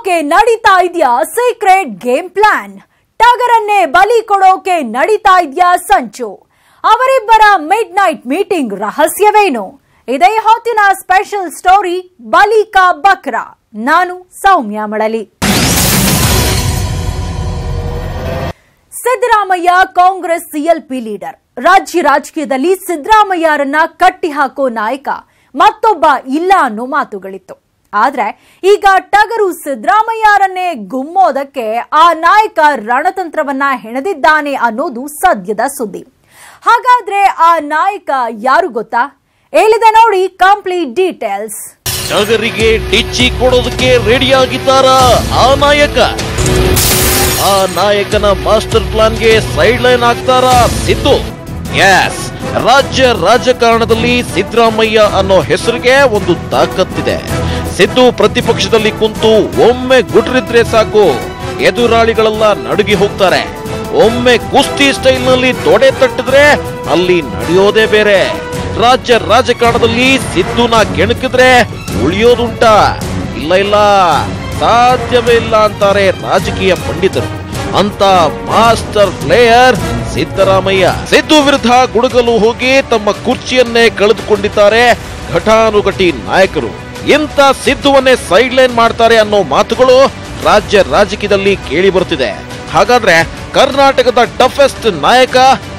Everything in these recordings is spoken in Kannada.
ಕೊಡೋಕೆ ನಡೀತಾ ಇದೆಯಾ ಸೀಕ್ರೆಟ್ ಗೇಮ್ ಪ್ಲಾನ್ ಟಗರನ್ನೇ ಬಲಿ ಕೊಡೋಕೆ ನಡೀತಾ ಇದೆಯಾ ಸಂಚು? ಅವರಿಬ್ಬರ ಮಿಡ್ ನೈಟ್ ಮೀಟಿಂಗ್ ರಹಸ್ಯವೇನು? ಇದೇ ಹೊತ್ತಿನ ಸ್ಪೆಷಲ್ ಸ್ಟೋರಿ ಬಲಿಕಾ ಬಕ್ರ. ನಾನು Soumya Malali. Siddaramaiah Congress CLP leader. ರಾಜ್ಯ ರಾಜಕೀಯದಲ್ಲಿ ಸಿದ್ದರಾಮಯ್ಯರನ್ನ ಕಟ್ಟಿಹಾಕೋ ನಾಯಕ. ಮತ್ತೊಬ್ಬ ಇಲ್ಲ ಅನ್ನೋ ಮಾತುಗಳಿತ್ತು. ಆದ್ರೆ ಈಗ ಟಗರು ಸಿದ್ದರಾಮಯ್ಯರನ್ನೇ ಗುಮ್ಮೋದಕ್ಕೆ ಆ ನಾಯಕ ರಣತಂತ್ರವನ್ನ ಹೆಣೆದಿದ್ದಾನೆ ಅನ್ನೋದು ಸದ್ಯದ ಸುದ್ದಿ. ಹಾಗಾದ್ರೆ ಆ ನಾಯಕ ಯಾರು ಗೊತ್ತಾ? ಹೇಳಿದೆ ನೋಡಿ ಕಂಪ್ಲೀಟ್ ಡೀಟೇಲ್ಸ್ ಟಗರಿಗೆ ಡಿಚ್ಚಿ ಕೊಡೋದಕ್ಕೆ ರೆಡಿ ಆಗಿದ್ದಾರ ಆ ನಾಯಕ. ಆ ನಾಯಕನ ಮಾಸ್ಟರ್ ಪ್ಲಾನ್ಗೆ ಸೈಡ್ ಲೈನ್ ಆಗ್ತಾರ ಸಿದ್ದು? ರಾಜ್ಯ ರಾಜಕಾರಣದಲ್ಲಿ ಸಿದ್ದರಾಮಯ್ಯ ಅನ್ನೋ ಹೆಸರಿಗೆ ಒಂದು ತಾಕತ್ತಿದೆ. ಸಿದ್ದು ಪ್ರತಿಪಕ್ಷದಲ್ಲಿ ಕುಂತು ಒಮ್ಮೆ ಗುಟ್ರಿದ್ರೆ ಸಾಕು. ಎದುರಾಳಿಗಳೆಲ್ಲ ನಡುಗಿ ಹೋಗ್ತಾರೆ. ಒಮ್ಮೆ ಕುಸ್ತಿ ಸ್ಟೈಲ್ನಲ್ಲಿ ತೊಡೆ ತಟ್ಟಿದ್ರೆ ಅಲ್ಲಿ ನಡೆಯೋದೇ ಬೇರೆ. ರಾಜ್ಯ ರಾಜಕಾರಣದಲ್ಲಿ ಸಿದ್ದುನ ಕೆಣಕಿದ್ರೆ ಉಳಿಯೋದುಂಟ. ಇಲ್ಲ ಇಲ್ಲ, ಸಾಧ್ಯವೇ ಇಲ್ಲ ಅಂತಾರೆ ರಾಜಕೀಯ ಪಂಡಿತರು. ಅಂತ ಮಾಸ್ಟರ್ ಪ್ಲೇಯರ್ ಸಿದ್ದರಾಮಯ್ಯ. ಸಿದ್ದು ವಿರುದ್ಧ ಗುಡುಗಲು ಹೋಗಿ ತಮ್ಮ ಕುರ್ಚಿಯನ್ನೇ ಕಳೆದುಕೊಂಡಿದ್ದಾರೆ ಘಟಾನುಘಟಿ ನಾಯಕರು. ಇಂಥ ಸಿದ್ಧುವನ್ನೇ ಸೈಡ್ ಲೈನ್ ಮಾಡ್ತಾರೆ ಅನ್ನೋ ಮಾತುಗಳು ರಾಜ್ಯ ರಾಜಕೀಯದಲ್ಲಿ ಕೇಳಿ ಬರುತ್ತಿದೆ ಹಾಗಾದ್ರೆ ಕರ್ನಾಟಕದ ಟಫೆಸ್ಟ್ ನಾಯಕ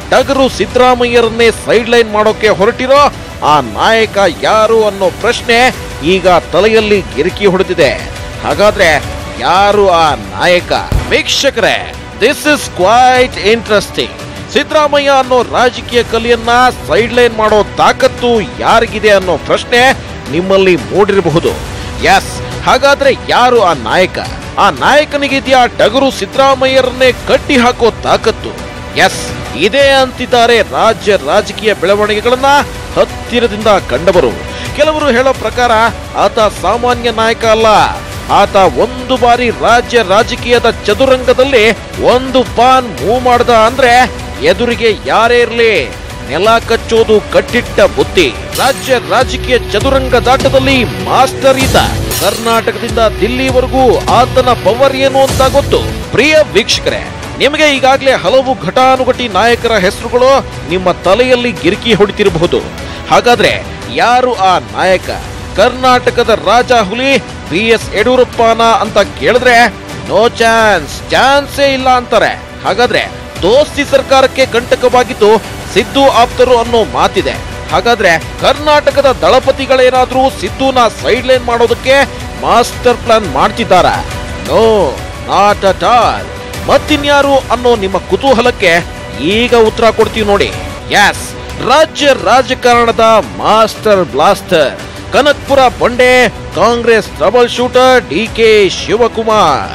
ಟಗರು ಸಿದ್ದರಾಮಯ್ಯರನ್ನೇ ಸೈಡ್ ಲೈನ್ ಮಾಡೋಕೆ ಹೊರಟಿರೋ ಆ ನಾಯಕ ಯಾರು ಅನ್ನೋ ಪ್ರಶ್ನೆ ಈಗ ತಲೆಯಲ್ಲಿ ಗಿರಿಕಿ ಹೊಡೆದಿದೆ. ಹಾಗಾದ್ರೆ ಯಾರು ಆ ನಾಯಕ? ವೀಕ್ಷಕರೇ this is quite interesting Siddaramaiah ಅನ್ನೋ ರಾಜಕೀಯ ಕಲಿಯನ್ನ ಸೈಡ್ ಲೈನ್ ಮಾಡೋ ತಾಕತ್ತು ಯಾರಿಗಿದೆ ಅನ್ನೋ ಪ್ರಶ್ನೆ ನಿಮ್ಮಲ್ಲಿ ಮೂಡಿರಬಹುದು. ಎಸ್ ಹಾಗಾದ್ರೆ ಯಾರು ಆ ನಾಯಕ? ಆ ನಾಯಕನಿಗಿದೆಯಾ ಟಗರು ಸಿದ್ದರಾಮಯ್ಯರನ್ನೇ ಕಟ್ಟಿ ಹಾಕೋ ತಾಕತ್ತು. ಎಸ್ ಇದೇ ಅಂತಿದ್ದಾರೆ ರಾಜ್ಯ ರಾಜಕೀಯ ಬೆಳವಣಿಗೆಗಳನ್ನ ಹತ್ತಿರದಿಂದ ಕಂಡವರು. ಕೆಲವರು ಹೇಳೋ ಪ್ರಕಾರ ಆತ ಸಾಮಾನ್ಯ ನಾಯಕ ಅಲ್ಲ. ಆತ ಒಂದು ಬಾರಿ ರಾಜ್ಯ ರಾಜಕೀಯದ ಚದುರಂಗದಲ್ಲಿ ಒಂದು ಪಾನ್ ಮೂವ್ ಮಾಡ್ದ ಅಂದ್ರೆ ಎದುರಿಗೆ ಯಾರೇ ಇರ್ಲಿ. ನೆಲ ಕಚ್ಚೋದು ಕಟ್ಟಿಟ್ಟ ಬುತ್ತಿ ರಾಜ್ಯ ರಾಜಕೀಯ ಚದುರಂಗ ದಾಟದಲ್ಲಿ ಮಾಸ್ಟರ್ ಈತ. ಕರ್ನಾಟಕದಿಂದ ದಿಲ್ಲಿವರೆಗೂ ಆತನ ಪವರ್ ಏನು ಅಂತ ಗೊತ್ತು? ಪ್ರಿಯ ವೀಕ್ಷಕರೇ, ನಿಮಗೆ ಈಗಾಗಲೇ ಹಲವು ಘಟಾನುಘಟಿ ನಾಯಕರ ಹೆಸರುಗಳು ನಿಮ್ಮ ತಲೆಯಲ್ಲಿ ಗಿರಿಕಿ ಹೊಡಿತಿರಬಹುದು. ಹಾಗಾದ್ರೆ ಯಾರು ಆ ನಾಯಕ? ಕರ್ನಾಟಕದ ರಾಜ ಹುಲಿ ಬಿ ಎಸ್ ಯಡಿಯೂರಪ್ಪನ ಅಂತ ಕೇಳಿದ್ರೆ ನೋ ಚಾನ್ಸ್, ಚಾನ್ಸೇ ಇಲ್ಲ ಅಂತಾರೆ. ಹಾಗಾದ್ರೆ ದೋಸ್ತಿ ಸರ್ಕಾರಕ್ಕೆ ಕಂಟಕವಾಗಿದ್ದು ಸಿದ್ದು ಆಪ್ತರು ಅನ್ನೋ ಮಾತಿದೆ. ಹಾಗಾದ್ರೆ ಕರ್ನಾಟಕದ ದಳಪತಿಗಳೇನಾದ್ರೂ ಸಿದ್ದುನ ಸೈಡ್ ಲೈನ್ ಮಾಡೋದಕ್ಕೆ master plan ಮಾಡ್ತಿದ್ದಾರ? No, not at all. ಮತ್ತಿನ್ಯಾರು ಅನ್ನೋ ನಿಮ್ಮ ಕುತೂಹಲಕ್ಕೆ ಈಗ ಉತ್ತರ ಕೊಡ್ತೀವಿ ನೋಡಿ. ಎಸ್ ರಾಜ್ಯ ರಾಜಕಾರಣದ ಮಾಸ್ಟರ್ ಬ್ಲಾಸ್ಟರ್, ಕನಕ್ಪುರ ಬಂಡೆ Congress trouble shooter D K Shivakumar.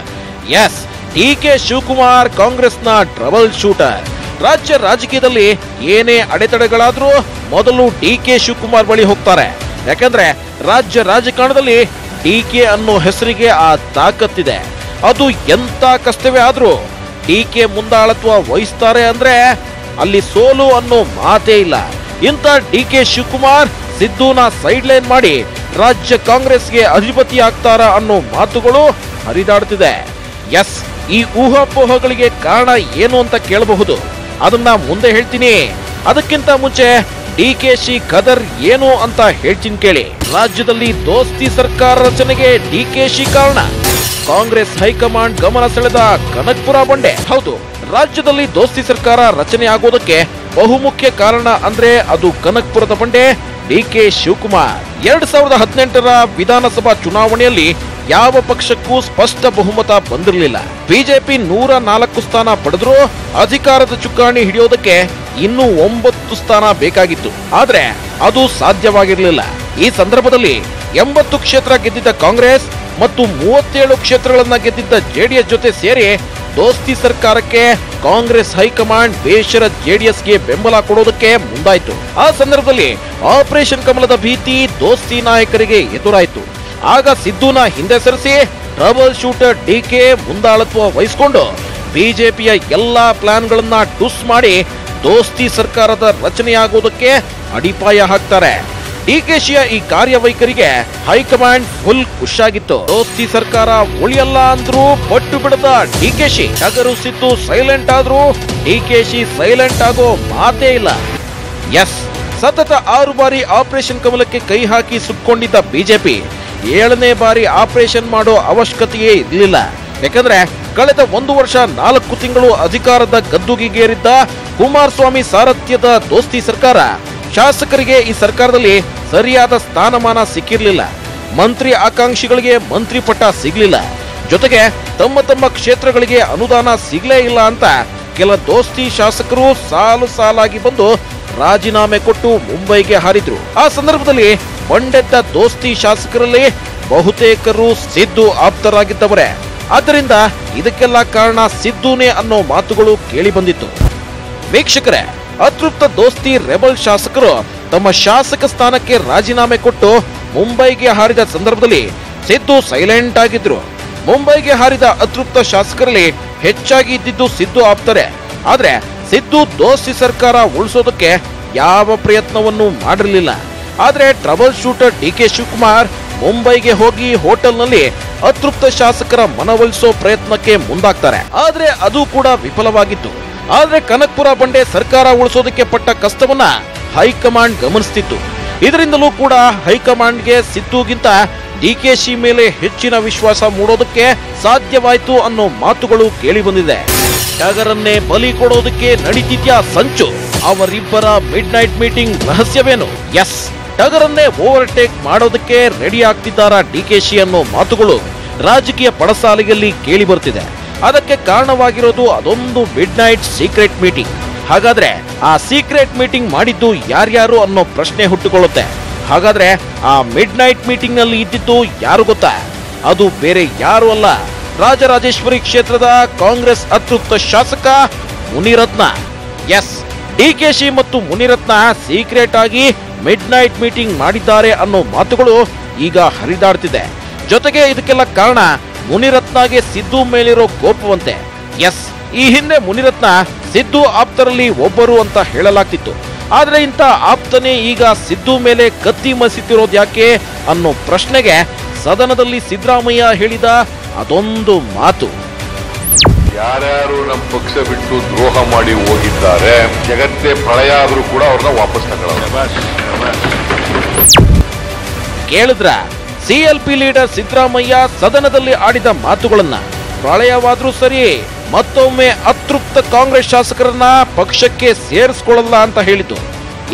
Yes D K Shivakumar ಕಾಂಗ್ರೆಸ್ನ ಟ್ರಬಲ್ ಶೂಟರ್. ರಾಜ್ಯ ರಾಜಕೀಯದಲ್ಲಿ ಏನೇ ಅಡೆತಡೆಗಳಾದರೂ ಮೊದಲು ಡಿ ಕೆ ಶಿವಕುಮಾರ್ ಬಳಿ ಹೋಗ್ತಾರೆ. ಯಾಕಂದ್ರೆ ರಾಜ್ಯ ರಾಜಕಾರಣದಲ್ಲಿ ಡಿ ಕೆ ಅನ್ನೋ ಹೆಸರಿಗೆ ಆ ತಾಕತ್ತಿದೆ. ಅದು ಎಂತ ಕಷ್ಟವೇ ಆದ್ರೂ ಡಿ ಕೆ ಮುಂದಾಳತ್ವ ವಹಿಸ್ತಾರೆ ಅಂದ್ರೆ ಅಲ್ಲಿ ಸೋಲು ಅನ್ನೋ ಮಾತೇ ಇಲ್ಲ. ಇಂಥ ಡಿ ಕೆ ಶಿವಕುಮಾರ್ ಸಿದ್ದುನ ಸೈಡ್ ಲೈನ್ ಮಾಡಿ ರಾಜ್ಯ ಕಾಂಗ್ರೆಸ್ಗೆ ಅಧಿಪತಿ ಆಗ್ತಾರ ಅನ್ನೋ ಮಾತುಗಳು ಹರಿದಾಡ್ತಿದೆ. ಎಸ್, ಈ ಊಹಾಪೋಹಗಳಿಗೆ ಕಾರಣ ಏನು ಅಂತ ಕೇಳಬಹುದು. ಅದನ್ನ ಮುಂದೆ ಹೇಳ್ತೀನಿ. ಅದಕ್ಕಿಂತ ಮುಂಚೆ ಡಿ ಕೆ ಶಿ ಖದರ್ ಏನು ಅಂತ ಹೇಳ್ತೀನಿ ಕೇಳಿ. ರಾಜ್ಯದಲ್ಲಿ ದೋಸ್ತಿ ಸರ್ಕಾರ ರಚನೆಗೆ ಡಿ ಕೆ ಶಿ ಕಾರಣ. ಕಾಂಗ್ರೆಸ್ ಹೈಕಮಾಂಡ್ ಗಮನ ಸೆಳೆದ ಕನಕ್ಪುರ ಬಂಡೆ. ಹೌದು ರಾಜ್ಯದಲ್ಲಿ ದೋಸ್ತಿ ಸರ್ಕಾರ ರಚನೆ ಆಗೋದಕ್ಕೆ ಬಹುಮುಖ್ಯ ಕಾರಣ ಅಂದ್ರೆ ಅದು ಕನಕ್ಪುರದ ಬಂಡೆ ಡಿ ಕೆ ಶಿವಕುಮಾರ್. ಎರಡ್ ಸಾವಿರದ ಹದಿನೆಂಟರ ವಿಧಾನಸಭಾ ಚುನಾವಣೆಯಲ್ಲಿ ಯಾವ ಪಕ್ಷಕ್ಕೂ ಸ್ಪಷ್ಟ ಬಹುಮತ ಬಂದಿರಲಿಲ್ಲ. ಬಿಜೆಪಿ ನೂರ ನಾಲ್ಕು ಸ್ಥಾನ ಪಡೆದರೂ ಅಧಿಕಾರದ ಚುಕ್ಕಾಣಿ ಹಿಡಿಯೋದಕ್ಕೆ ಇನ್ನೂ ಒಂಬತ್ತು ಸ್ಥಾನ ಬೇಕಾಗಿತ್ತು. ಆದ್ರೆ ಅದು ಸಾಧ್ಯವಾಗಿರಲಿಲ್ಲ. ಈ ಸಂದರ್ಭದಲ್ಲಿ ಎಂಬತ್ತು ಕ್ಷೇತ್ರ ಗೆದ್ದಿದ್ದ ಕಾಂಗ್ರೆಸ್ ಮತ್ತು ಮೂವತ್ತೇಳು ಕ್ಷೇತ್ರಗಳನ್ನ ಗೆದ್ದಿದ್ದ ಜೆಡಿಎಸ್ ಜೊತೆ ಸೇರಿ ದೋಸ್ತಿ ಸರ್ಕಾರಕ್ಕೆ ಕಾಂಗ್ರೆಸ್ ಹೈಕಮಾಂಡ್ ಬೇಷರತ್ ಜೆಡಿಎಸ್ಗೆ ಬೆಂಬಲ ಕೊಡೋದಕ್ಕೆ ಮುಂದಾಯಿತು. ಆ ಸಂದರ್ಭದಲ್ಲಿ ಆಪರೇಷನ್ ಕಮಲದ ಭೀತಿ ದೋಸ್ತಿ ನಾಯಕರಿಗೆ ಎದುರಾಯಿತು. ಆಗ ಸಿದ್ದುನ ಹಿಂದೆ ಸರಿಸಿ ಟ್ರಬಲ್ ಶೂಟರ್ ಡಿ ಕೆ ಮುಂದಾಳತ್ವ ವಹಿಸಿಕೊಂಡು ಬಿಜೆಪಿಯ ಎಲ್ಲಾ ಪ್ಲಾನ್ಗಳನ್ನ ಡುಸ್ ಮಾಡಿ ದೋಸ್ತಿ ಸರ್ಕಾರದ ರಚನೆಯಾಗುವುದಕ್ಕೆ ಅಡಿಪಾಯ ಹಾಕ್ತಾರೆ. ಡಿಕೆಶಿಯ ಈ ಕಾರ್ಯವೈಖರಿಗೆ ಹೈಕಮಾಂಡ್ ಫುಲ್ ಖುಷಾಗಿತ್ತು ದೋಸ್ತಿ ಸರ್ಕಾರ ಉಳಿಯಲ್ಲ ಅಂದ್ರೂ ಪಟ್ಟು ಬಿಡದ ಡಿಕೆಶಿ ಟಗರು ಸಿದ್ದು ಸೈಲೆಂಟ್ ಆದ್ರೂ ಡಿಕೆಶಿ ಸೈಲೆಂಟ್ ಆಗೋ ಮಾತೇ ಇಲ್ಲ. ಎಸ್, ಸತತ ಆರು ಬಾರಿ ಆಪರೇಷನ್ ಕಮಲಕ್ಕೆ ಕೈ ಹಾಕಿ ಸುಟ್ಕೊಂಡಿದ್ದ ಬಿಜೆಪಿ ಏಳನೇ ಬಾರಿ ಆಪರೇಷನ್ ಮಾಡೋ ಅವಶ್ಯಕತೆಯೇ ಇರಲಿಲ್ಲ. ಯಾಕಂದ್ರೆ ಕಳೆದ ಒಂದು ವರ್ಷ ನಾಲ್ಕು ತಿಂಗಳು ಅಧಿಕಾರದ ಗದ್ದುಗಿಗೇರಿದ್ದ ಕುಮಾರಸ್ವಾಮಿ ಸಾರಥ್ಯದ ದೋಸ್ತಿ ಸರ್ಕಾರ. ಶಾಸಕರಿಗೆ ಈ ಸರ್ಕಾರದಲ್ಲಿ ಸರಿಯಾದ ಸ್ಥಾನಮಾನ ಸಿಕ್ಕಿರಲಿಲ್ಲ. ಮಂತ್ರಿ ಆಕಾಂಕ್ಷಿಗಳಿಗೆ ಮಂತ್ರಿ ಪಟ್ಟ ಸಿಗಲಿಲ್ಲ. ಜೊತೆಗೆ ತಮ್ಮ ತಮ್ಮ ಕ್ಷೇತ್ರಗಳಿಗೆ ಅನುದಾನ ಸಿಗಲೇ ಇಲ್ಲ ಅಂತ ಕೆಲ ದೋಸ್ತಿ ಶಾಸಕರು ಸಾಲು ಸಾಲಾಗಿ ಬಂದು ರಾಜೀನಾಮೆ ಕೊಟ್ಟು ಮುಂಬೈಗೆ ಹಾರಿದ್ರು. ಆ ಸಂದರ್ಭದಲ್ಲಿ ಬಂಡೆದ್ದ ದೋಸ್ತಿ ಶಾಸಕರಲ್ಲಿ ಬಹುತೇಕರು ಸಿದ್ದು ಆಪ್ತರಾಗಿದ್ದವರೇ. ಆದ್ದರಿಂದ ಇದಕ್ಕೆಲ್ಲ ಕಾರಣ ಸಿದ್ದುನೇ ಅನ್ನೋ ಮಾತುಗಳು ಕೇಳಿ ಬಂದಿತ್ತು. ವೀಕ್ಷಕರೇ, ಅತೃಪ್ತ ದೋಸ್ತಿ ರೆಬಲ್ ಶಾಸಕರು ತಮ್ಮ ಶಾಸಕ ಸ್ಥಾನಕ್ಕೆ ರಾಜೀನಾಮೆ ಕೊಟ್ಟು ಮುಂಬೈಗೆ ಹಾರಿದ ಸಂದರ್ಭದಲ್ಲಿ ಸಿದ್ದು ಸೈಲೆಂಟ್ ಆಗಿದ್ರು. ಮುಂಬೈಗೆ ಹಾರಿದ ಅತೃಪ್ತ ಶಾಸಕರಲ್ಲಿ ಹೆಚ್ಚಾಗಿ ಇದ್ದಿದ್ದು ಸಿದ್ದು ಆಪ್ತರೆ. ಆದ್ರೆ ಸಿದ್ದು ದೋಸ್ತಿ ಸರ್ಕಾರ ಉಳಿಸೋದಕ್ಕೆ ಯಾವ ಪ್ರಯತ್ನವನ್ನು ಮಾಡಿರಲಿಲ್ಲ. ಆದ್ರೆ trouble shooter D K Shivakumar ಮುಂಬೈಗೆ ಹೋಗಿ ಹೋಟೆಲ್ನಲ್ಲಿ ಅತೃಪ್ತ ಶಾಸಕರ ಮನವೊಲಿಸೋ ಪ್ರಯತ್ನಕ್ಕೆ ಮುಂದಾಗ್ತಾರೆ. ಆದ್ರೆ ಅದು ಕೂಡ ವಿಫಲವಾಗಿತ್ತು. ಆದ್ರೆ ಕನಕ್ಪುರ ಬಂಡೆ ಸರ್ಕಾರ ಉಳಿಸೋದಕ್ಕೆ ಪಟ್ಟ ಕಷ್ಟವನ್ನ ಹೈಕಮಾಂಡ್ ಗಮನಿಸ್ತಿತ್ತು. ಇದರಿಂದಲೂ ಕೂಡ ಹೈಕಮಾಂಡ್ಗೆ ಸಿದ್ದುಗಿಂತ ಡಿಕೆಶಿ ಮೇಲೆ ಹೆಚ್ಚಿನ ವಿಶ್ವಾಸ ಮೂಡೋದಕ್ಕೆ ಸಾಧ್ಯವಾಯಿತು ಅನ್ನೋ ಮಾತುಗಳು ಕೇಳಿ ಬಂದಿದೆ ಟಗರನ್ನೇ ಬಲಿ ಕೊಡೋದಕ್ಕೆ ನಡೀತಿದ್ಯಾ ಸಂಚು? ಅವರಿಬ್ಬರ ಮಿಡ್ ನೈಟ್ ಮೀಟಿಂಗ್ ರಹಸ್ಯವೇನು? ಎಸ್, ಟಗರನ್ನೇ ಓವರ್ಟೇಕ್ ಮಾಡೋದಕ್ಕೆ ರೆಡಿ ಆಗ್ತಿದ್ದಾರಾ ಶಿ ಅನ್ನೋ ಮಾತುಗಳು ರಾಜಕೀಯ ಪಡಸಾಲೆಯಲ್ಲಿ ಕೇಳಿ ಬರ್ತಿದೆ ಅದಕ್ಕೆ ಕಾರಣವಾಗಿರೋದು ಅದೊಂದು ಮಿಡ್ ನೈಟ್ ಸೀಕ್ರೆಟ್ ಮೀಟಿಂಗ್. ಹಾಗಾದ್ರೆ ಆ ಸೀಕ್ರೆಟ್ ಮೀಟಿಂಗ್ ಮಾಡಿದ್ದು ಯಾರ್ಯಾರು ಅನ್ನೋ ಪ್ರಶ್ನೆ ಹುಟ್ಟುಕೊಳ್ಳುತ್ತೆ. ಹಾಗಾದ್ರೆ ಆ ಮಿಡ್ ನೈಟ್ ಮೀಟಿಂಗ್ನಲ್ಲಿ ಇದ್ದಿದ್ದು ಯಾರು ಗೊತ್ತಾ? ಅದು ಬೇರೆ ಯಾರು ಅಲ್ಲ. ರಾಜರಾಜೇಶ್ವರಿ ಕ್ಷೇತ್ರದ ಕಾಂಗ್ರೆಸ್ ಅತೃಪ್ತ ಶಾಸಕ Munirathna. Yes D K Shi ಮತ್ತು ಮುನಿರತ್ನ ಸೀಕ್ರೆಟ್ ಆಗಿ ಮಿಡ್ ನೈಟ್ ಮೀಟಿಂಗ್ ಮಾಡಿದ್ದಾರೆ ಅನ್ನೋ ಮಾತುಗಳು ಈಗ ಹರಿದಾಡ್ತಿದೆ. ಜೊತೆಗೆ ಇದಕ್ಕೆಲ್ಲ ಕಾರಣ ಮುನಿರತ್ನಗೆ ಸಿದ್ದು ಮೇಲಿರೋ ಕೋಪವಂತೆ. ಎಸ್ ಈ ಹಿಂದೆ ಮುನಿರತ್ನ ಸಿದ್ದು ಆಪ್ತರಲ್ಲಿ ಒಬ್ಬರು ಅಂತ ಹೇಳಲಾಗ್ತಿತ್ತು. ಆದರೆ ಇಂಥ ಆಪ್ತನೇ ಈಗ ಸಿದ್ದು ಮೇಲೆ ಕತ್ತಿ ಮಸಿತಿರೋದು ಯಾಕೆ ಅನ್ನೋ ಪ್ರಶ್ನೆಗೆ ಸದನದಲ್ಲಿ ಸಿದ್ದರಾಮಯ್ಯ ಹೇಳಿದ ಅದೊಂದು ಮಾತು. ಯಾರ್ಯಾರು ನಮ್ಮ ಪಕ್ಷ ಬಿಟ್ಟು ದ್ರೋಹ ಮಾಡಿ ಹೋಗಿದ್ದಾರೆ ಜಗತ್ತೇ ಪ್ರಳಯ ಆದರೂ ಕೂಡ ಅವ್ರನ್ನ ವಾಪಸ್ ಕೇಳಿದ್ರ? ಸಿಎಲ್ಪಿ ಲೀಡರ್ ಸಿದ್ದರಾಮಯ್ಯ ಸದನದಲ್ಲಿ ಆಡಿದ ಮಾತುಗಳನ್ನ. ಪ್ರಳಯವಾದ್ರೂ ಸರಿ, ಮತ್ತೊಮ್ಮೆ ಅತೃಪ್ತ ಕಾಂಗ್ರೆಸ್ ಶಾಸಕರನ್ನ ಪಕ್ಷಕ್ಕೆ ಸೇರಿಸಿಕೊಳ್ಳಲ್ಲ ಅಂತ ಹೇಳಿದ್ದು.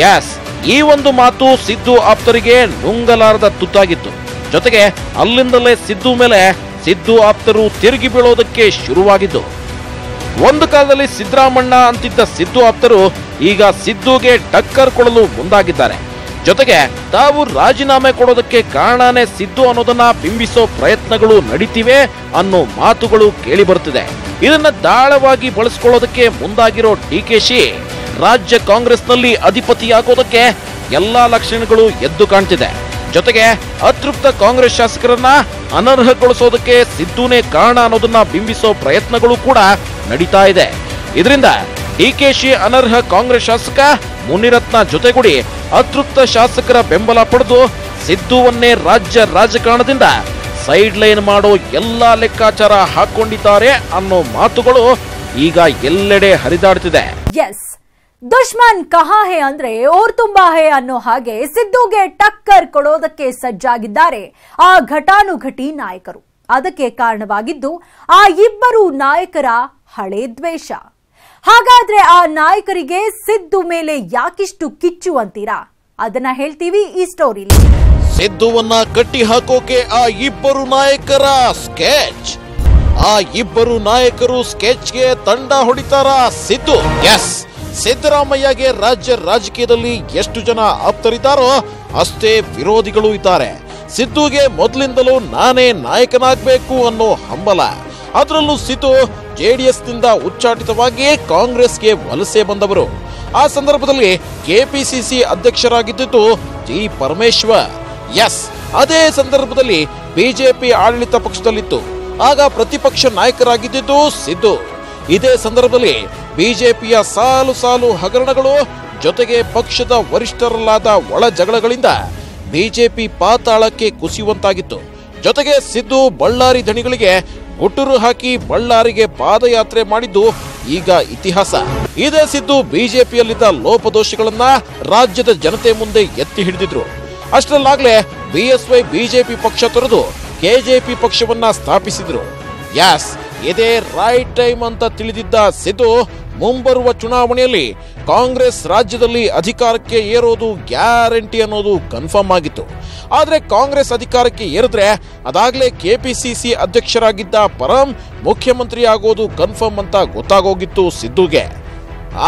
ಯಾಸ್, ಈ ಒಂದು ಮಾತು ಸಿದ್ದು ಆಪ್ತರಿಗೆ ನುಂಗಲಾರದ ತುತ್ತಾಗಿತ್ತು. ಜೊತೆಗೆ ಅಲ್ಲಿಂದಲೇ ಸಿದ್ದು ಮೇಲೆ ಸಿದ್ದು ಆಪ್ತರು ತಿರುಗಿ ಬೀಳೋದಕ್ಕೆ ಶುರುವಾಗಿದ್ದು. ಒಂದು ಕಾಲದಲ್ಲಿ ಸಿದ್ದರಾಮಣ್ಣ ಅಂತಿದ್ದ ಸಿದ್ದು ಆಪ್ತರು ಈಗ ಸಿದ್ದುಗೆ ಟಕ್ಕರ್ ಕೊಡಲು ಮುಂದಾಗಿದ್ದಾರೆ. ಜೊತೆಗೆ ತಾವು ರಾಜೀನಾಮೆ ಕೊಡೋದಕ್ಕೆ ಕಾರಣನೇ ಸಿದ್ದು ಅನ್ನೋದನ್ನ ಬಿಂಬಿಸೋ ಪ್ರಯತ್ನಗಳು ನಡೀತಿವೆ ಅನ್ನೋ ಮಾತುಗಳು ಕೇಳಿ ಬರ್ತಿದೆ ಇದನ್ನ ದಾಳವಾಗಿ ಬಳಸ್ಕೊಳ್ಳೋದಕ್ಕೆ ಮುಂದಾಗಿರೋ ಡಿಕೆಶಿ ರಾಜ್ಯ ಕಾಂಗ್ರೆಸ್ನಲ್ಲಿ ಅಧಿಪತಿಯಾಗೋದಕ್ಕೆ ಎಲ್ಲಾ ಲಕ್ಷಣಗಳು ಎದ್ದು ಕಾಣ್ತಿದೆ. ಜೊತೆಗೆ ಅತೃಪ್ತ ಕಾಂಗ್ರೆಸ್ ಶಾಸಕರನ್ನ ಅನರ್ಹಗೊಳಿಸೋದಕ್ಕೆ ಸಿದ್ದುನೇ ಕಾರಣ ಅನ್ನೋದನ್ನ ಬಿಂಬಿಸೋ ಪ್ರಯತ್ನಗಳು ಕೂಡ ನಡೀತಾ ಇದೆ. ಇದರಿಂದ ಡಿಕೆಶಿ ಅನರ್ಹ ಕಾಂಗ್ರೆಸ್ ಶಾಸಕ ಮುನಿರತ್ನ ಜೊತೆಗೂಡಿ ಅತೃಪ್ತ ಶಾಸಕರ ಬೆಂಬಲ ಪಡೆದು ಸಿದ್ದುವನ್ನೇ ರಾಜ್ಯ ರಾಜಕಾರಣದಿಂದ ಸೈಡ್ ಲೈನ್ ಮಾಡೋ ಎಲ್ಲಾ ಲೆಕ್ಕಾಚಾರ ಹಾಕೊಂಡಿದ್ದಾರೆ ಅನ್ನೋ ಮಾತುಗಳು ಈಗ ಎಲ್ಲೆಡೆ ಹರಿದಾಡ್ತಿದೆ. ಎಸ್ ದುಶ್ಮನ್ ಕಹಾ ಹೇ ಅಂದ್ರೆ ಓರ್ ತುಂಬಾ ಹೇ ಅನ್ನೋ ಹಾಗೆ ಸಿದ್ದುಗೆ ಟಕ್ಕರ್ ಕೊಡೋದಕ್ಕೆ ಸಜ್ಜಾಗಿದ್ದಾರೆ ಆ ಘಟಾನುಘಟಿ ನಾಯಕರು. ಅದಕ್ಕೆ ಕಾರಣವಾಗಿದ್ದು ಆ ಇಬ್ಬರು ನಾಯಕರ ಹಳೆ ದ್ವೇಷ. ಹಾಗಾದ್ರೆ ಆ ನಾಯಕರಿಗೆ ಸಿದ್ದು ಮೇಲೆ ಯಾಕಿಷ್ಟು ಕಿಚ್ಚು ಅಂತೀರಾ? ಅದನ್ನ ಹೇಳ್ತೀವಿ ಈ ಸ್ಟೋರಿಲಿ. ಸಿದ್ದುವನ್ನ ಕಟ್ಟಿ ಹಾಕೋಕೆ ಆ ಇಬ್ಬರು ನಾಯಕರ ಸ್ಕೆಚ್. ಆ ಇಬ್ಬರು ನಾಯಕರು ಸ್ಕೆಚ್ಗೆ ತಂಡ ಹೊಡಿತಾರ ಸಿದ್ದು. ಎಸ್ ಸಿದ್ದರಾಮಯ್ಯಗೆ ರಾಜ್ಯ ರಾಜಕೀಯದಲ್ಲಿ ಎಷ್ಟು ಜನ ಆಪ್ತರಿದ್ದಾರೋ ಅಷ್ಟೇ ವಿರೋಧಿಗಳು ಇದ್ದಾರೆ. ಸಿದ್ದುಗೆ ಮೊದಲಿಂದಲೂ ನಾನೇ ನಾಯಕನಾಗಬೇಕು ಅನ್ನೋ ಹಂಬಲ. ಅದರಲ್ಲೂ ಸಿದ್ದು ಜೆಡಿಎಸ್ ಉಚ್ಚಾಟಿತವಾಗಿಯೇ ಉಚ್ಚಾಟಿತವಾಗಿ ಕಾಂಗ್ರೆಸ್ಗೆ ವಲಸೆ ಬಂದವರು. ಆ ಸಂದರ್ಭದಲ್ಲಿ ಕೆಪಿಸಿಸಿ ಅಧ್ಯಕ್ಷರಾಗಿದ್ದುದು ಜಿ ಪರಮೇಶ್ವರ್. ಎಸ್, ಅದೇ ಸಂದರ್ಭದಲ್ಲಿ ಬಿಜೆಪಿ ಆಡಳಿತ ಪಕ್ಷದಲ್ಲಿತ್ತು. ಆಗ ಪ್ರತಿಪಕ್ಷ ನಾಯಕರಾಗಿದ್ದುದು ಸಿದ್ದು. ಇದೇ ಸಂದರ್ಭದಲ್ಲಿ ಬಿಜೆಪಿಯ ಸಾಲು ಸಾಲು ಹಗರಣಗಳು ಜೊತೆಗೆ ಪಕ್ಷದ ವರಿಷ್ಠರಲ್ಲಾದ ಒಳ ಜಗಳಗಳಿಂದ ಬಿಜೆಪಿ ಪಾತಾಳಕ್ಕೆ ಕುಸಿಯುವಂತಾಗಿತ್ತು. ಜೊತೆಗೆ ಸಿದ್ದು ಬಳ್ಳಾರಿ ದಣಿಗಳಿಗೆ ಗುಟ್ಟುರು ಹಾಕಿ ಬಳ್ಳಾರಿಗೆ ಪಾದಯಾತ್ರೆ ಮಾಡಿದ್ದು ಈಗ ಇತಿಹಾಸ. ಇದೇ ಸಿದ್ದು ಬಿಜೆಪಿಯಲ್ಲಿದ್ದ ಲೋಪದೋಷಗಳನ್ನ ರಾಜ್ಯದ ಜನತೆ ಮುಂದೆ ಎತ್ತಿ ಹಿಡಿದಿದ್ರು. ಅಷ್ಟರಲ್ಲಾಗ್ಲೇ ಬಿಎಸ್ವೈ ಬಿಜೆಪಿ ಪಕ್ಷ ತೊರೆದು ಕೆಜೆಪಿ ಪಕ್ಷವನ್ನ ಸ್ಥಾಪಿಸಿದ್ರು. ಯಾಸ್, ಇದೇ ರೈಟ್ ಟೈಮ್ ಅಂತ ತಿಳಿದಿದ್ದ ಸಿದ್ದು ಮುಂಬರುವ ಚುನಾವಣೆಯಲ್ಲಿ ಕಾಂಗ್ರೆಸ್ ರಾಜ್ಯದಲ್ಲಿ ಅಧಿಕಾರಕ್ಕೆ ಏರೋದು ಗ್ಯಾರಂಟಿ ಅನ್ನೋದು ಕನ್ಫರ್ಮ್ ಆಗಿತ್ತು. ಆದರೆ ಕಾಂಗ್ರೆಸ್ ಅಧಿಕಾರಕ್ಕೆ ಏರಿದ್ರೆ ಅದಾಗ್ಲೇ ಕೆಪಿಸಿಸಿ ಅಧ್ಯಕ್ಷರಾಗಿದ್ದ ಪರಂ ಮುಖ್ಯಮಂತ್ರಿ ಆಗೋದು ಕನ್ಫರ್ಮ್ ಅಂತ ಗೊತ್ತಾಗೋಗಿತ್ತು ಸಿದ್ದುಗೆ.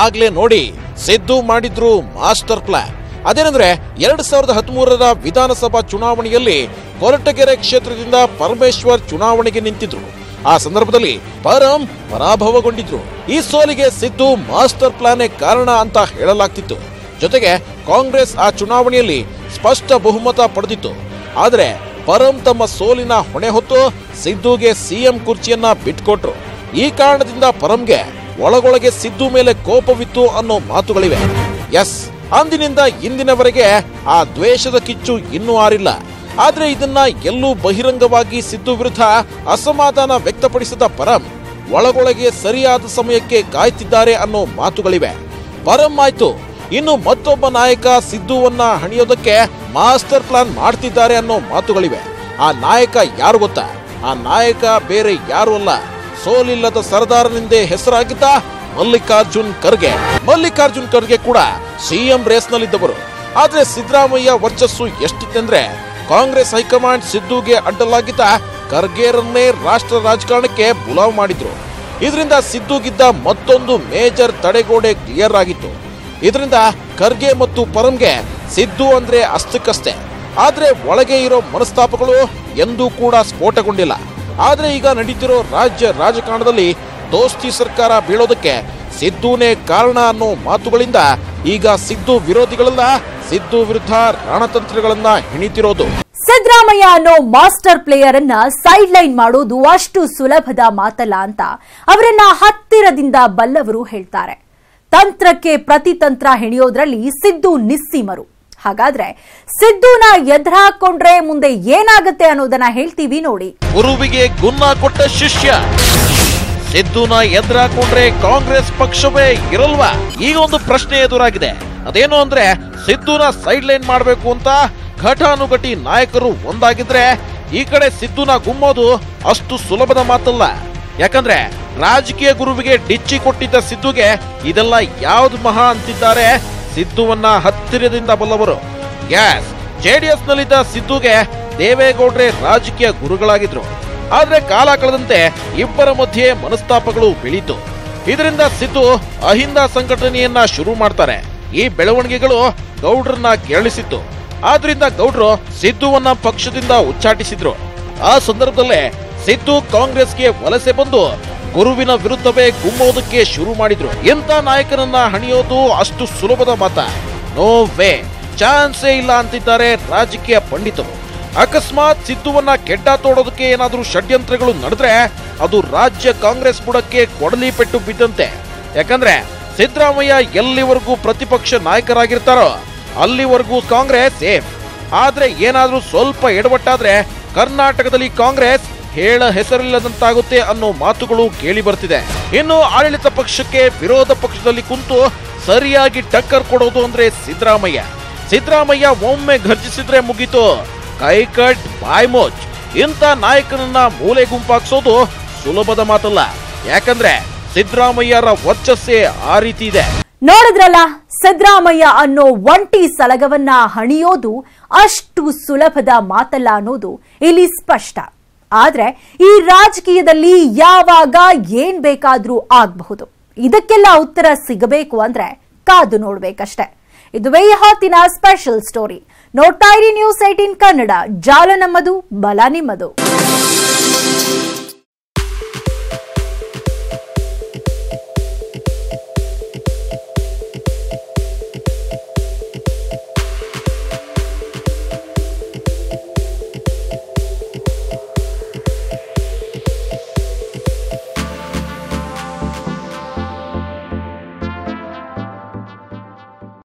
ಆಗ್ಲೇ ನೋಡಿ ಸಿದ್ದು ಮಾಡಿದ್ರು ಮಾಸ್ಟರ್ ಪ್ಲಾನ್. ಅದೇನೆಂದ್ರೆ ಎರಡ್ ಸಾವಿರದ ಹದಿಮೂರರ ವಿಧಾನಸಭಾ ಚುನಾವಣೆಯಲ್ಲಿ ಕೊರಟಗೆರೆ ಕ್ಷೇತ್ರದಿಂದ ಪರಮೇಶ್ವರ್ ಚುನಾವಣೆಗೆ ನಿಂತಿದ್ರು. ಆ ಸಂದರ್ಭದಲ್ಲಿ ಪರಂ ಪರಾಭವಗೊಂಡಿದ್ರು. ಈ ಸೋಲಿಗೆ ಸಿದ್ದು ಮಾಸ್ಟರ್ ಪ್ಲಾನೇ ಕಾರಣ ಅಂತ ಹೇಳಲಾಗ್ತಿತ್ತು. ಜೊತೆಗೆ ಕಾಂಗ್ರೆಸ್ ಆ ಚುನಾವಣೆಯಲ್ಲಿ ಸ್ಪಷ್ಟ ಬಹುಮತ ಪಡೆದಿತ್ತು. ಆದರೆ ಪರಂ ತಮ್ಮ ಸೋಲಿನ ಹೊಣೆ ಹೊತ್ತು ಸಿದ್ದುಗೆ ಸಿಎಂ ಕುರ್ಚಿಯನ್ನ ಬಿಟ್ಕೊಟ್ರು. ಈ ಕಾರಣದಿಂದ ಪರಂಗೆ ಒಳಗೊಳಗೆ ಸಿದ್ದು ಮೇಲೆ ಕೋಪವಿತ್ತು ಅನ್ನೋ ಮಾತುಗಳಿವೆ. ಎಸ್, ಅಂದಿನಿಂದ ಇಂದಿನವರೆಗೆ ಆ ದ್ವೇಷದ ಕಿಚ್ಚು ಇನ್ನೂ ಆರಿಲ್ಲ. ಆದ್ರೆ ಇದನ್ನ ಎಲ್ಲೂ ಬಹಿರಂಗವಾಗಿ ಸಿದ್ದು ವಿರುದ್ಧ ಅಸಮಾಧಾನ ವ್ಯಕ್ತಪಡಿಸಿದ ಪರಂ ಒಳಗೊಳಗೆ ಸರಿಯಾದ ಸಮಯಕ್ಕೆ ಕಾಯ್ತಿದ್ದಾರೆ ಅನ್ನೋ ಮಾತುಗಳಿವೆ. ಪರಂ ಆಯ್ತು, ಇನ್ನು ಮತ್ತೊಬ್ಬ ನಾಯಕ ಸಿದ್ದುವನ್ನ ಹಣಿಯೋದಕ್ಕೆ ಮಾಸ್ಟರ್ ಪ್ಲಾನ್ ಮಾಡ್ತಿದ್ದಾರೆ ಅನ್ನೋ ಮಾತುಗಳಿವೆ. ಆ ನಾಯಕ ಯಾರು ಗೊತ್ತಾ? ಆ ನಾಯಕ ಬೇರೆ ಯಾರು ಅಲ್ಲ. ಸೋಲಿಲ್ಲದ ಸರದಾರನೆಂದೇ ಹೆಸರಾಗಿದ್ದ ಮಲ್ಲಿಕಾರ್ಜುನ್ ಖರ್ಗೆ. ಮಲ್ಲಿಕಾರ್ಜುನ್ ಖರ್ಗೆ ಕೂಡ ಸಿಎಂ ರೇಸ್ನಲ್ಲಿದ್ದವರು. ಆದ್ರೆ ಸಿದ್ದರಾಮಯ್ಯ ವರ್ಚಸ್ಸು ಎಷ್ಟಿತ್ತೆಂದ್ರೆ ಕಾಂಗ್ರೆಸ್ ಹೈಕಮಾಂಡ್ ಸಿದ್ದುಗೆ ಅಡ್ಡಲಾಗಿದ್ದ ಖರ್ಗೆರನ್ನೇ ರಾಷ್ಟ್ರ ರಾಜಕಾರಣಕ್ಕೆ ಬುಲಾವ್ ಮಾಡಿದ್ರು. ಇದರಿಂದ ಸಿದ್ದುಗಿದ್ದ ಮತ್ತೊಂದು ಮೇಜರ್ ತಡೆಗೋಡೆ ಕ್ಲಿಯರ್ ಆಗಿತ್ತು. ಇದರಿಂದ ಖರ್ಗೆ ಮತ್ತು ಪರಂಗೆ ಸಿದ್ದು ಅಂದ್ರೆ ಅಷ್ಟಕ್ಕಷ್ಟೇ ಆದ್ರೆ ಒಳಗೆ ಇರೋ ಮನಸ್ತಾಪಗಳು ಎಂದೂ ಕೂಡ ಸ್ಫೋಟಗೊಂಡಿಲ್ಲ. ಆದ್ರೆ ಈಗ ನಡೀತಿರೋ ರಾಜ್ಯ ರಾಜಕಾರಣದಲ್ಲಿ ದೋಸ್ತಿ ಸರ್ಕಾರ ಬೀಳೋದಕ್ಕೆ ಸಿದ್ದುನೇ ಕಾರಣ ಅನ್ನೋ ಮಾತುಗಳಿಂದ ಈಗ ಸಿದ್ದು ವಿರೋಧಿಗಳೆಲ್ಲ ಸಿದ್ದು ವಿರುದ್ಧ ರಣತಂತ್ರಗಳನ್ನ ಹೆಣಿತಿರೋದು. ಸಿದ್ದರಾಮಯ್ಯ ಅನ್ನೋ ಮಾಸ್ಟರ್ ಪ್ಲೇಯರ್ ಅನ್ನ ಸೈಡ್ ಲೈನ್ ಮಾಡೋದು ಅಷ್ಟು ಸುಲಭದ ಮಾತಲ್ಲ ಅಂತ ಅವರನ್ನ ಹತ್ತಿರದಿಂದ ಬಲ್ಲವರು ಹೇಳ್ತಾರೆ. ತಂತ್ರಕ್ಕೆ ಪ್ರತಿತಂತ್ರ ಹೆಣಿಯೋದ್ರಲ್ಲಿ ಸಿದ್ದು ನಿಸ್ಸೀಮರು. ಹಾಗಾದ್ರೆ ಸಿದ್ದುನ ಎದುರಾಕೊಂಡ್ರೆ ಮುಂದೆ ಏನಾಗುತ್ತೆ ಅನ್ನೋದನ್ನ ಹೇಳ್ತೀವಿ ನೋಡಿ. ಗುರುವಿಗೆ ಗುನ್ನ ಕೊಟ್ಟ ಶಿಷ್ಯ. ಸಿದ್ದುನ ಎದುರಾಕೊಂಡ್ರೆ ಕಾಂಗ್ರೆಸ್ ಪಕ್ಷವೇ ಇರಲ್ವಾ? ಈಗ ಒಂದು ಪ್ರಶ್ನೆ ಎದುರಾಗಿದೆ. ಅದೇನು ಅಂದ್ರೆ ಸಿದ್ದುನ ಸೈಡ್ ಲೈನ್ ಮಾಡಬೇಕು ಅಂತ ಘಟಾನುಘಟಿ ನಾಯಕರು ಒಂದಾಗಿದ್ರೆ ಈ ಕಡೆ ಸಿದ್ದುನ ಗುಮ್ಮೋದು ಅಷ್ಟು ಸುಲಭದ ಮಾತಲ್ಲ. ಯಾಕಂದ್ರೆ ರಾಜಕೀಯ ಗುರುವಿಗೆ ಡಿಚ್ಚಿ ಕೊಟ್ಟಿದ್ದ ಸಿದ್ದುಗೆ ಇದೆಲ್ಲ ಯಾವ್ದು ಮಹಾ ಅಂತಿದ್ದಾರೆ? ಸಿದ್ದುವನ್ನ ಹತ್ತಿರದಿಂದ ಬಲ್ಲವರು. ಗ್ಯಾಸ್ ಜೆಡಿಎಸ್ ನಲ್ಲಿದ್ದ ಸಿದ್ದುಗೆ ದೇವೇಗೌಡ್ರೆ ರಾಜಕೀಯ ಗುರುಗಳಾಗಿದ್ರು. ಆದ್ರೆ ಕಾಲ ಕಳೆದಂತೆ ಇಬ್ಬರ ಮಧ್ಯೆ ಮನಸ್ತಾಪಗಳು ಬೆಳೀತು ಇದರಿಂದ ಸಿದ್ದು ಅಹಿಂದ ಸಂಘಟನೆಯನ್ನ ಶುರು ಮಾಡ್ತಾರೆ. ಈ ಬೆಳವಣಿಗೆಗಳು ಗೌಡ್ರನ್ನ ಕೆರಳಿಸಿತ್ತು ಆದ್ರಿಂದ ಗೌಡ್ರು ಸಿದ್ದುವನ್ನ ಪಕ್ಷದಿಂದ ಉಚ್ಚಾಟಿಸಿದ್ರು. ಆ ಸಂದರ್ಭದಲ್ಲೇ ಸಿದ್ದು ಕಾಂಗ್ರೆಸ್ಗೆ ವಲಸೆ ಬಂದು ಗುರುವಿನ ವಿರುದ್ಧವೇ ಗುಮ್ಮೋದಕ್ಕೆ ಶುರು ಮಾಡಿದ್ರು. ಇಂಥ ನಾಯಕನನ್ನ ಹಣಿಯೋದು ಅಷ್ಟು ಸುಲಭದ ಮಾತ. No way. ಚಾನ್ಸೇ ಇಲ್ಲ ಅಂತಿದ್ದಾರೆ ರಾಜಕೀಯ ಪಂಡಿತರು. ಅಕಸ್ಮಾತ್ ಸಿದ್ದುವನ್ನ ಕೆಡ್ಡ ತೋಡೋದಕ್ಕೆ ಏನಾದರೂ ಷಡ್ಯಂತ್ರಗಳು ನಡೆದ್ರೆ ಅದು ರಾಜ್ಯ ಕಾಂಗ್ರೆಸ್ ಬುಡಕ್ಕೆ ಕೊಡಲಿ ಪೆಟ್ಟು ಬಿದ್ದಂತೆ. ಯಾಕಂದ್ರೆ ಸಿದ್ದರಾಮಯ್ಯ ಎಲ್ಲಿವರೆಗೂ ಪ್ರತಿಪಕ್ಷ ನಾಯಕರಾಗಿರ್ತಾರೋ ಅಲ್ಲಿವರೆಗೂ ಕಾಂಗ್ರೆಸ್ ಸೇಫ್. ಆದ್ರೆ ಏನಾದರೂ ಸ್ವಲ್ಪ ಎಡವಟ್ಟಾದ್ರೆ ಕರ್ನಾಟಕದಲ್ಲಿ ಕಾಂಗ್ರೆಸ್ ಹೇಳ ಹೆಸರಿಲ್ಲದಂತಾಗುತ್ತೆ ಅನ್ನೋ ಮಾತುಗಳು ಕೇಳಿ ಬರ್ತಿದೆ. ಇನ್ನು ಆಡಳಿತ ಪಕ್ಷಕ್ಕೆ ವಿರೋಧ ಪಕ್ಷದಲ್ಲಿ ಕುಂತು ಸರಿಯಾಗಿ ಟಕ್ಕರ್ ಕೊಡೋದು ಅಂದ್ರೆ ಸಿದ್ದರಾಮಯ್ಯ. ಸಿದ್ದರಾಮಯ್ಯ ಒಮ್ಮೆ ಘರ್ಜಿಸಿದ್ರೆ ಮುಗೀತು. ಕೈಕಟ್ ಬಾಯ್ ಮೋಚ್ ಇಂಥ ನಾಯಕನನ್ನ ಮೂಲೆ ಗುಂಪಾಕ್ಸೋದು ಸುಲಭದ ಮಾತಲ್ಲ. ಯಾಕಂದ್ರೆ ಸಿದ್ದರಾಮಯ್ಯರ ವರ್ಚಸ್ಸೇ ಆ ರೀತಿ ಇದೆ. ನೋಡಿದ್ರಲ್ಲ, ಸಿದ್ದರಾಮಯ್ಯ ಅನ್ನೋ ಒಂಟಿ ಸಲಗವನ್ನ ಹಣಿಯೋದು ಅಷ್ಟು ಸುಲಭದ ಮಾತಲ್ಲ ಅನ್ನೋದು ಇಲ್ಲಿ ಸ್ಪಷ್ಟ. ಆದ್ರೆ ಈ ರಾಜಕೀಯದಲ್ಲಿ ಯಾವಾಗ ಏನ್ ಬೇಕಾದ್ರೂ ಆಗ್ಬಹುದು. ಇದಕ್ಕೆಲ್ಲ ಉತ್ತರ ಸಿಗಬೇಕು ಅಂದ್ರೆ ಕಾದು ನೋಡ್ಬೇಕಷ್ಟೆ. ಇದುವೇ ಹೊತ್ತಿನ ಸ್ಪೆಷಲ್ ಸ್ಟೋರಿ ನೋಡ್ತಾ ಇರಿ ನ್ಯೂಸ್ ಏಟೀನ್ ಕನ್ನಡ. ಜಾಲ ನಮ್ಮದು, ಬಲ ನಿಮ್ಮದು.